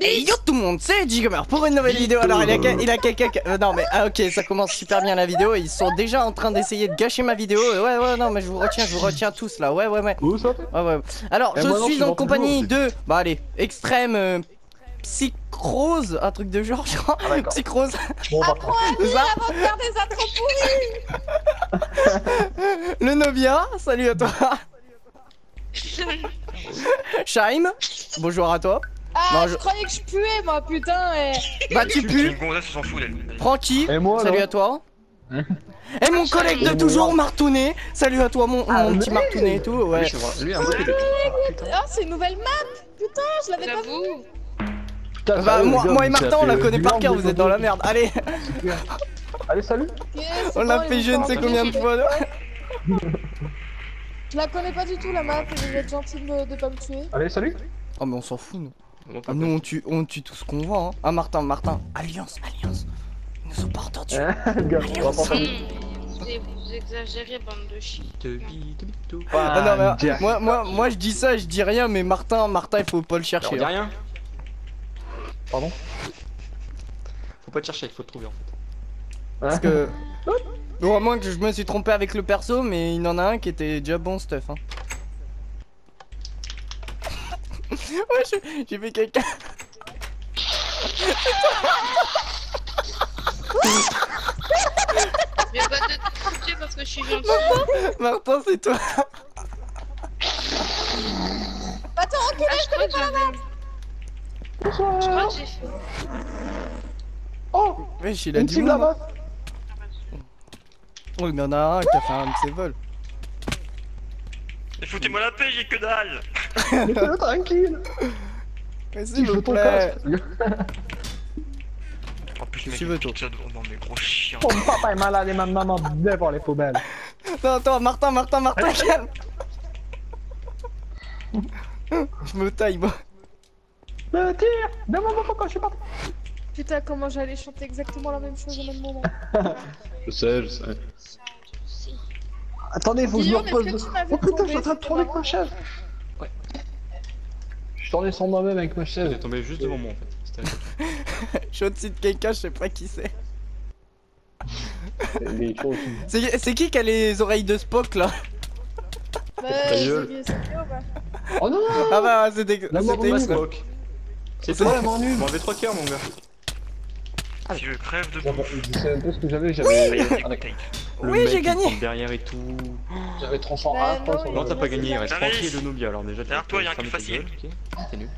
Et yo tout le monde, c'est Jigomer pour une nouvelle vidéo. Alors il a, il a quelqu'un. que- euh, non mais ah, ok, ça commence super bien la vidéo. Ils sont déjà en train d'essayer de gâcher ma vidéo. Euh, Ouais ouais non mais je vous retiens, je vous retiens tous là. Ouais ouais ouais. Où ça Ouais ouais. Alors je moi suis en compagnie de bah allez extrême euh, psychrose, un truc de genre je crois. Ah, psychrose. Bon, bah, ça Avant de faire des Le Nobia, salut à toi. Shaim, bonjour à toi. Ah, Non, je... je- croyais que je puais, moi, putain, et... Bah tu pues. Francky, Et moi, salut à toi. Hein Et mon collègue de Et toujours. Martounet. Salut à toi, mon, Ah, mon petit Martounet et tout. Ouais. Lui, c'est vrai. Lui, un peu de Ah, c'est une nouvelle map Putain, je l'avais pas vu. Putain, Bah, moi, les gars, moi et Martin, on la connaît par cœur, vous êtes dans la merde. Allez, Allez, salut on l'a fait je ne sais combien de fois. Je la connais pas du tout, la map, et vous êtes gentil de, de pas me tuer. Allez, salut Oh, mais on s'en fout, nous. Ah, nous, on tue, on tue tout ce qu'on voit. Hein. Ah, Martin, Martin. Alliance, alliance. Ils nous ont pas entendus. Gars, on va pas faire Vous, exagérez, bande de chiens. Ah, non, mais, Ah, Jack. moi, moi, moi, je dis ça, je dis rien, mais Martin, Martin, il faut pas le On chercher. dit hein. rien. Pardon Faut pas te chercher, il faut te trouver en fait. Parce que. Bon, à moins que je me suis trompé avec le perso, mais il y en a un qui était déjà bon stuff. Hein. ouais, j'ai- j'ai fait quelqu'un. Je vais pas te toucher parce que je suis gentil. Martin, c'est toi. Attends, ok, Ah, je crois que j'avais. Je crois que j'ai fait. Oh Wesh, il a du monde. là-bas Oh, il y en a un qui a fait un de ses vols. Mais foutez-moi la paix, j'ai que dalle Laissez-le tranquille Mais Si, s'il je vous veux ton plaît. En plus, Si mec, tu veux, toi. devant mes gros chiens. Ton papa est malade et ma maman devant les poubelles Attends, attends, Martin, Martin, Martin, calme. Je me taille, moi. Me tire Demande-moi pourquoi je suis parti Putain, comment j'allais chanter exactement la même chose au même moment. Je sais, je sais. Attendez, faut que je me repose. Oh putain, je suis en train de tourner avec ma chaise Ouais. Je tournais sur moi-même avec ma chaise. J'ai tombé juste devant moi en fait. C'était la Je suis au-dessus de quelqu'un, je sais pas qui c'est. C'est c'est qui qui a les oreilles de Spock là Bah, hein. Oh non Ah bah, c'était. La mort c'était-. Spock. C'est toi vraiment Tu nul m'enlevais 3 cœurs mon gars. Si je crève de Bon, bon, bouffe. Je sais un peu ce que j'avais, Ah, j'avais. Ah. Le Oui, j'ai gagné. derrière et tout. J'avais 300 Bah, A, non, Non, t'as pas gagné, il reste. Francky et le Nobia alors déjà. Derrière toi, il y a un ta facile. ok Continue.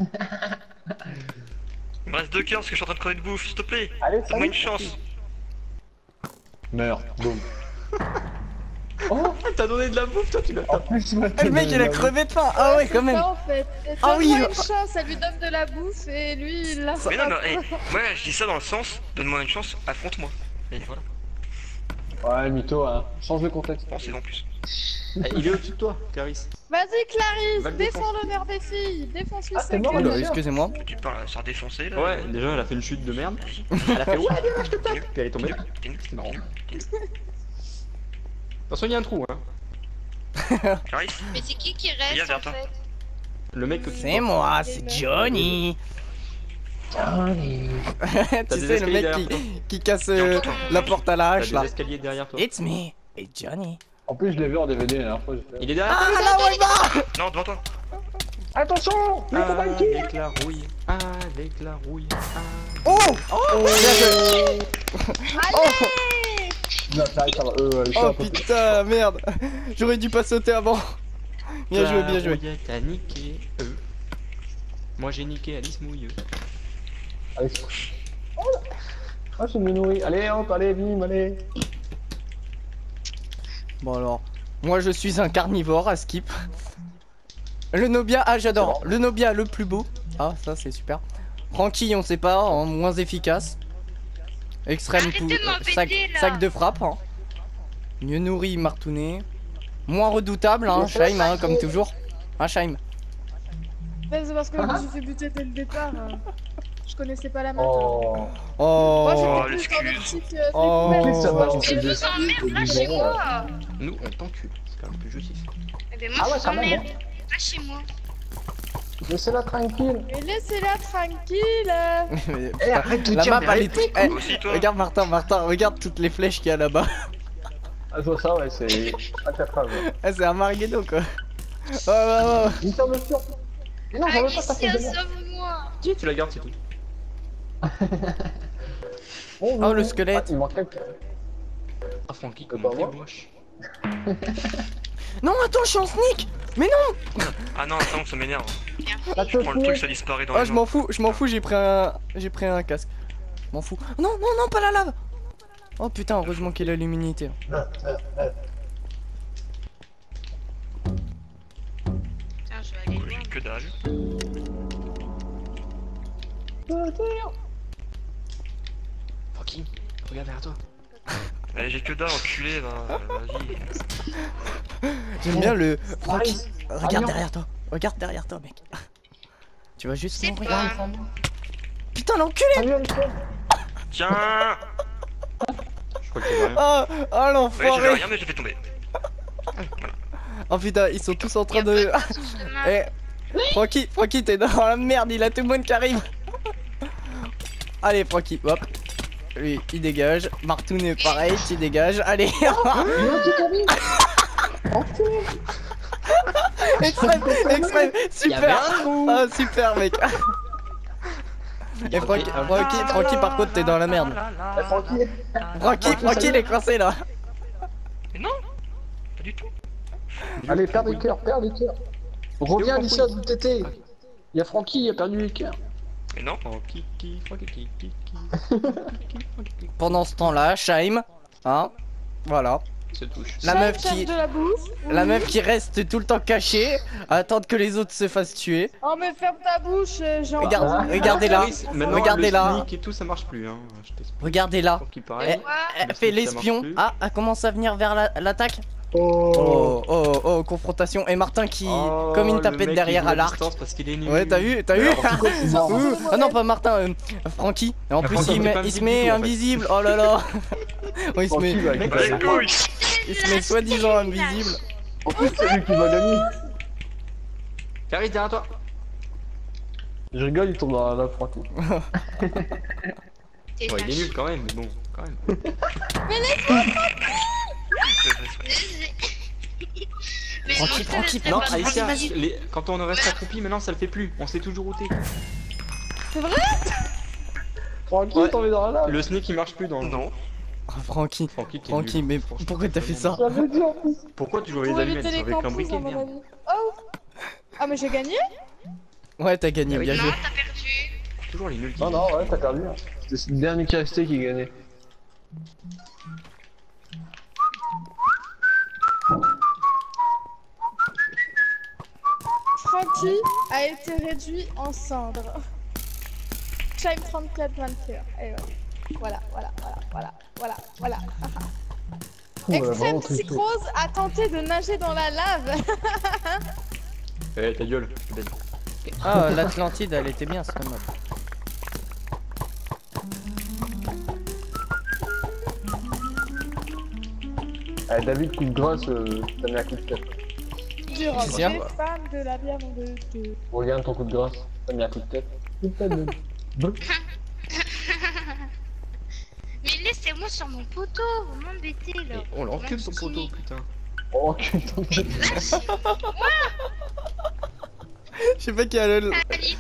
Il me reste deux cœurs parce que je suis en train de crever de bouffe, s'il te plaît. Allez, Donne-moi une chance. Meurs, boum. Oh T'as donné de la bouffe toi tu l'as plus, m'as Ah, le mec il a crevé de faim. Ah ouais, quand même. ça, en fait. Ah oui. Donne-moi une chance, ça lui donne de la bouffe, et lui, il l'a Mais non, mais hey, moi je dis ça dans le sens, donne-moi une chance, affronte-moi. Et voilà, Ouais, mytho, hein. Change le contexte. pensez en plus. Eh, Il est au-dessus de toi, Caris. Vas-y, Va Clarisse, le défends l'honneur des filles, défonce-lui Ah, sûr. excusez-moi. Tu parles faire défoncer là Ouais, déjà elle a fait une chute de merde. Elle a fait ouais, viens, je te tape. Puis elle est tombée. C'est marrant. Attention, il y a un trou hein. Clarisse Mais c'est qui qui reste en fait? Le mec que tu C'est moi, c'est Johnny. Johnny. tu sais, le mec qui, qui casse euh, la porte à la T'as hache là. escaliers derrière toi. It's me, it's Johnny. En plus, je l'ai vu en DVD la dernière fois. Il est derrière Ah là, ouais, bah Non, devant toi Attention Il tirer Avec la rouille, avec la rouille. ah. Oh Oh va. Euh, Oh un peu- putain, merde J'aurais dû pas sauter avant. Bien joué, bien joué. A niqué eux. Moi j'ai niqué Alice Mouilleux. Allez, Oh là Ah, je me nourris. Allez, hop, allez, bim, allez. Bon alors, moi je suis un carnivore à skip. Le Nobia, ah j'adore. Le Nobia le plus beau. Ah ça c'est super. Francky on sait pas, hein, moins efficace. Extrême de euh, sac, de frappe. hein. Mieux nourri, martouné. Moins redoutable, hein, Shaim, hein, comme toujours. Hein, Shaim. Mais c'est parce que je me suis fait buter dès le départ. euh. Je connaissais pas la map. hein. Oh. Moi Oh, j'étais plus dans l'excuse. l'optique euh, Oh. vous emmerde des pas chez moi Nous on t'encule, c'est quand même plus justice. Eh ben Ah moi ouais, je quand vous même, emmerde pas chez moi Laissez-la tranquille. Mais laissez-la tranquille. Mais, Eh, arrête de la dire, map, elle est. Eh, Regarde Martin, Martin, regarde toutes les flèches qu'il y a là-bas. Ah, je vois ça, ouais, c'est incapable. Eh, c'est un Marguerite quoi. Oh, oh, oh. Une sorte de. Mais non, j'en veux pas, ça fait merde. tu la gardes, c'est tout. Oh, le squelette. Ah, il manque quelqu'un. Ah, Francky, comment t'es moche. Non, attends, je suis en sneak Mais non Ah non, attends, ça m'énerve. Je prends le truc, ça disparaît dans Oh, les je m'en fous, je m'en fous, j'ai pris un... J'ai pris un casque. Je m'en fous. Non, non, non, pas la lave Oh putain, heureusement qu'il a l'immunité. Putain, je vais aller J'ai loin. que dalle. Francky, regarde derrière toi. Allez, j'ai que dalle, enculé, bah, vas-y. J'aime bien le... Francky, Nice. regarde non. derrière toi. Regarde derrière toi, mec. Tu vas juste mourir. Putain, l'enculé Alfred. Tiens Je crois. Oh, oh l'enfoiré rien, mais je l'ai fait tomber. Oh putain, ils sont tous en train de... Eh, Francky, Francky, t'es dans la merde, il a tout le monde qui arrive. Allez, Francky, hop. Lui, il dégage. Martoun est pareil, tu dégages. Allez. extrême, extrême, super. Ah, super, mec. Et Francky, Francky, Francky, par contre, t'es dans la merde. Francky. Francky, Francky, il est coincé là. Mais non Pas du tout. Allez, perds des cœurs, perds des cœurs. Reviens, Alicia, d'où t'étais. Il y a Francky, il a perdu les cœurs. Mais non Francky, Francky. Pendant ce temps-là, Shaim, hein, voilà. Se touche. La meuf qui, de la bouffe. la Oui. meuf qui reste tout le temps cachée, à attendre que les autres se fassent tuer. Oh, mais ferme ta bouche, euh, j'ai Regarde. Oui, le sneak et tout, ça marche plus, hein. Je t'explique. Regardez là. Francky, Et pareil. quoi Elle Le fait l'espion. Ah, elle commence à venir vers la- l'attaque. Oh. Oh, oh, oh, confrontation. Et Martin qui, Oh, comme une tapette derrière à l'arc. distance Parce qu'il est nul. Ouais, t'as vu, t'as vu. Ah non, pas Martin, euh, Francky. Et en Ah, plus, Francky, il, met- il se invisible met en fait. invisible. Oh là là. Oh, il se met, couilles il se met soi-disant invisible. En plus, c'est lui qui va gagner. Carré derrière toi. Je rigole, il tombe dans la Francky. Ouais, il est nul quand même, mais bon, quand même. Mais Tranquille, non, tranquille, Non, c'est les- quand on reste accroupi, maintenant ça le fait plus. On sait toujours où t'es. Francky Ouais. est tombé dans la lave. Le snake il marche plus dans le. Non. Oh, Francky, Francky, Francky, mais pourquoi t'as fait ça. Pourquoi tu joues les allumettes avec un briquet merde. Oh Ah, mais j'ai gagné Ouais, t'as gagné, bien Non, joué. t'as perdu. Toujours les nuls qui Non, non, ouais, t'as perdu. C'est le dernier qui est resté qui gagnait. Francky a été réduit en cendres. Chime 34 21. Et voilà. Voilà, voilà, voilà, voilà, voilà, Extrême. Psychrose a tenté de nager dans la lave. Eh, ta gueule, bête. Ah, l'Atlantide, elle était bien cette map. Eh, David, coup de grâce, euh, t'as mis un coup de tête. Les femmes de la bière de de- Regarde ton coup de grâce, t'as mis un coup de tête. Mais laissez-moi sur mon poteau, vous m'embêtez là. On l'encule son poteau, putain. Oh, cul, ton tête. Je sais pas qui a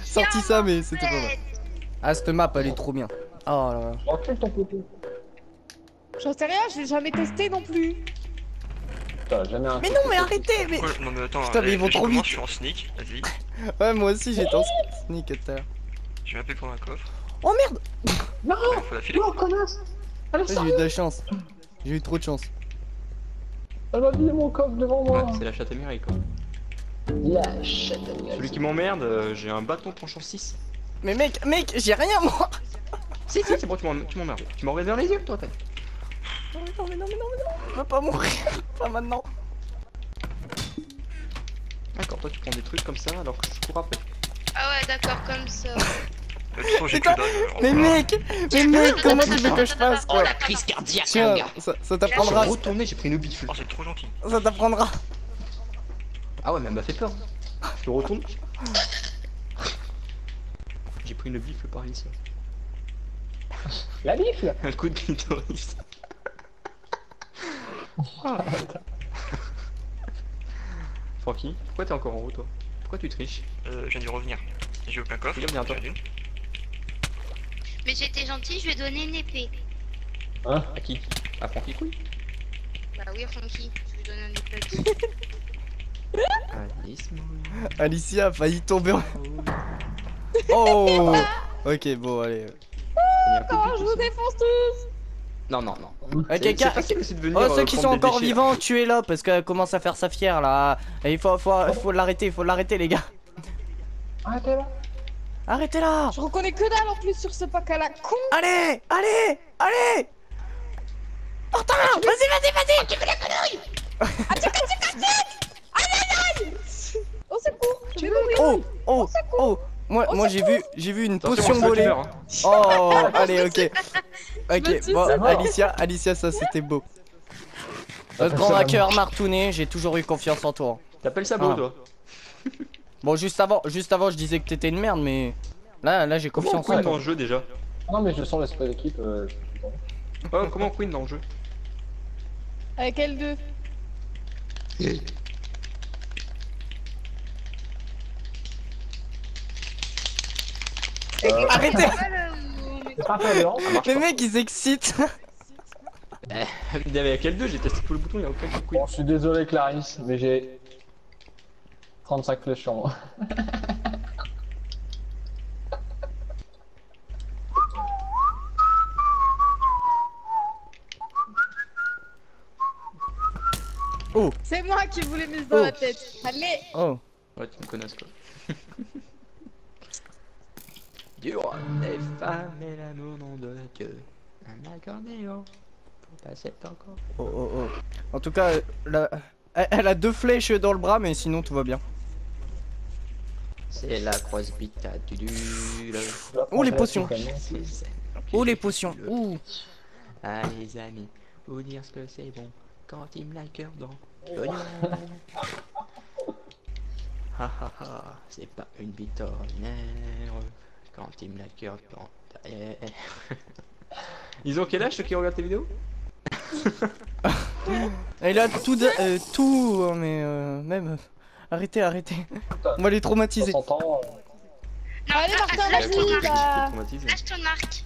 sorti ça, mais c'était pas mal. Ah, cette map, elle est trop bien. Oh là là. Encule ton poteau. J'en sais rien, je l'ai jamais testé non plus. Putain, jamais un Mais non, mais arrêtez, mais. Pourquoi- Non, mais attends, Putain, mais ils vont je trop vite. Je suis en sneak, vas-y. Ouais, moi aussi, j'étais en sneak tout à l'heure. Je vais appeler pour un coffre. Oh merde Non, faut la filer. non, connasse. Ouais, J'ai eu de la chance. J'ai eu trop de chance. elle m'a mis mon coffre devant moi. Ouais, c'est la chatte amérique quoi. La chatte Celui qui m'emmerde, euh, j'ai un bâton tranchant 6. Mais mec, mec, j'ai rien moi Si, si, c'est bon, tu m'emmerdes. Tu m'en dans les yeux, toi, t'as. Non, mais non, mais non, mais non, mais non Je veux pas mourir Pas maintenant D'accord, toi tu prends des trucs comme ça alors que je cours après. Ah ouais, d'accord, comme ça. De toute façon, j'ai que Putain, dalle. Mais mec Mais mec, comment tu veux que je fasse quoi crise cardiaque, Tiens, ça, ça Je suis t'apprendra, retourné, j'ai pris une bifle. Oh, c'est trop gentil. ça t'apprendra Ah ouais, mais elle m'a fait peur. Je retourne. J'ai pris une bifle par ici. La bifle? Un coup de clitoris. Ah. Francky, pourquoi t'es encore en haut toi? Pourquoi tu triches? Euh, je viens de revenir. J'ai aucun coffre. Bien, toi. Mais j'étais gentil, je ai donné une épée. Hein? À qui? À Francky Couille? Bah oui, Francky, je lui donne une épée. Alice, Alicia a failli tomber en... Oh Ok, bon, allez. Oh, je vous défonce tous Non, non, non. Euh, C'est- quelqu'un- Oh, euh, ceux qui sont encore déchets, vivants, tuez-la parce qu'elle commence à faire sa fière là. Et il faut, faut, faut l'arrêter, faut l'arrêter, les gars. Arrêtez là Arrêtez-la Je reconnais que dalle en plus sur ce pack à la con Allez Allez Allez Martin Vas-y, vas-y, vas-y Au secours Je vais mourir Oh Oh Oh Moi, Au moi j'ai vu, j'ai vu une potion volée. hein. Oh, allez, ok. Ok, tue, bon. Alicia, Alicia, ça c'était beau. Notre grand hacker Martounet, j'ai toujours eu confiance en toi. T'appelles ça beau Ah. toi Bon, juste avant, juste avant, je disais que t'étais une merde, mais là, là, j'ai Comment on confiance en queen toi. dans le jeu déjà Non mais je sens l'esprit d'équipe. Euh... Oh, Comment on queen dans le jeu Avec elle deux Arrêtez C'est pas fait non Le mec, il s'excite. Il y avait quel deux J'ai testé tous les boutons, il y a aucun qui queen. Bon, je suis désolé Clarisse, mais j'ai 35 flèches sur moi. C'est moi qui vous l'ai mise dans Oh. la tête Allez Oh. Ouais, tu me connais toi. Du roi des femmes et l'amour nom de Dieu. Un accordéon pour passer encore. Oh, oh, oh. En tout cas, la- elle, elle a deux flèches dans le bras, mais sinon tout va bien. C'est la croise bita du du. Oh, les potions. Oh, les potions. Ouh. Ah les amis, vous dire ce que c'est bon quand il me la cœur dans l'oignon. Ha ha ha, c'est pas une bite ordinaire quand il me la cœur dans derrière. Ils ont quel âge ceux qui regardent tes vidéos? Elle a tout, de- euh, tout, mais euh, même. Arrêtez, arrêtez. On va les traumatiser. 60 ans. euh, Allez Martin, Lâche vas-y ton arc. Traumatisé. Lâche ton arc.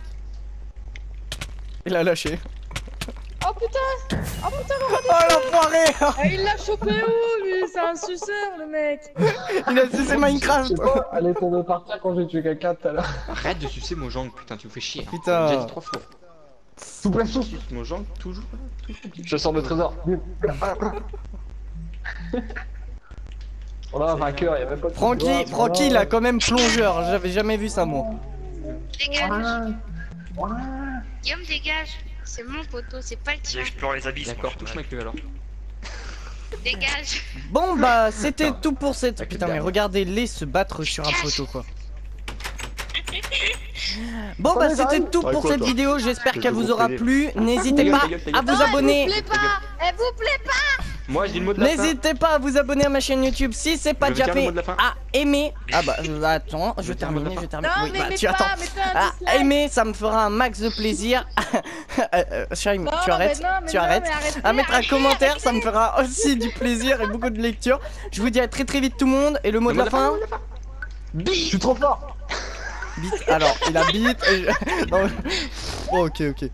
Il a lâché. Oh putain Oh putain Oh l'enfoiré Ah, Il l'a chopé où lui? C'est un suceur le mec Il a sucé Je Minecraft sais pas, elle est tombée par terre quand j'ai tué quelqu'un tout à l'heure. Arrête de sucer mon putain, tu me fais chier. hein. Putain. J'ai dit trois fois. Plaît, souffle. Suce mon toujours. toujours. Je sors le trésor. On a un vainqueur, il y a même pas de Francky, Francky, il a quand même plongeur. J'avais jamais vu ça, moi. Dégage. Voilà. Guillaume, dégage. C'est mon poteau, c'est pas le tien. J'explore les abysses. D'accord, touche ma dommage. queue alors. Dégage. Bon, bah, c'était tout pour cette. Avec Putain, mais dernier. regardez-les se battre sur un poteau, quoi. Bon, bah, c'était j'arrive. tout pour cette toi vidéo. J'espère Que qu'elle vous aura plu. N'hésitez pas à gueule. vous abonner. Elle vous plaît pas Elle vous plaît pas Moi, je dis le mot de la fin. N'hésitez pas à vous abonner à ma chaîne YouTube si c'est pas déjà fait. mot de la fin. À aimer. Ah bah euh, attends, je termine, la je fin. termine. Non Oui, mais bah tu pas, attends. un Ah, aimer, ça me fera un max de plaisir. euh, euh, Shaim, Non, tu arrêtes, non, tu non, arrêtes. arrêtez, À mettre un arrêtez, commentaire, ça me fera aussi du plaisir et beaucoup de lecture. Je vous dis à très très vite tout le monde et le mot de la fin. Je suis trop fort Bite. Alors, il a bite. et je- Non, oh, ok, ok.